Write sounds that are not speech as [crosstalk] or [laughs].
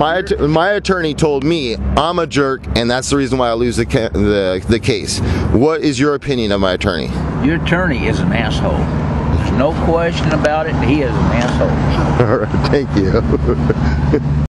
My my attorney told me I'm a jerk, and that's the reason why I lose the the the case. What is your opinion of my attorney? Your attorney is an asshole. There's no question about it. He is an asshole. [laughs] All right, thank you. [laughs]